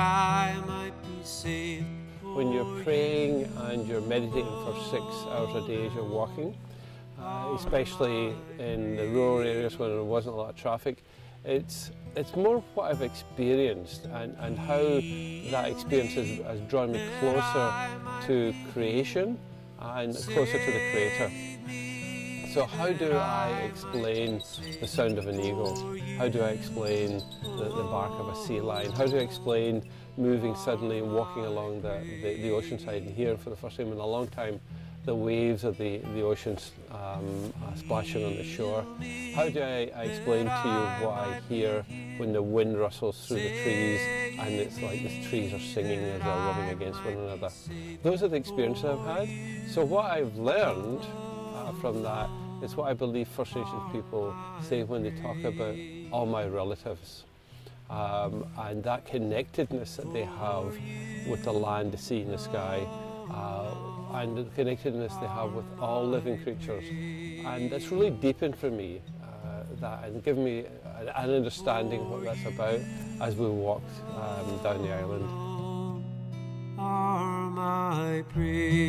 I might be saved. When you're praying and you're meditating for six hours a day as you're walking, uh, oh. especially in the rural areas where there wasn't a lot of traffic, it's it's more what I've experienced and, and how that experience has, has drawn me closer to creation and closer to the Creator. So how do I explain the sound of an eagle? How do I explain the, the bark of a sea lion? How do I explain moving suddenly and walking along the, the, the ocean side and hearing for the first time in a long time the waves of the, the ocean um, uh, splashing on the shore? How do I, I, explain to you what I hear when the wind rustles through the trees and it's like the trees are singing as they're rubbing against one another? Those are the experiences I've had. So what I've learned from that is what I believe First Nations people say when they talk about all my relatives. Um, and that connectedness that they have with the land, the sea and the sky, uh, and the connectedness they have with all living creatures. And that's really deepened for me, uh, that and given me an, an understanding of what that's about as we walked um, down the island. Are my praise.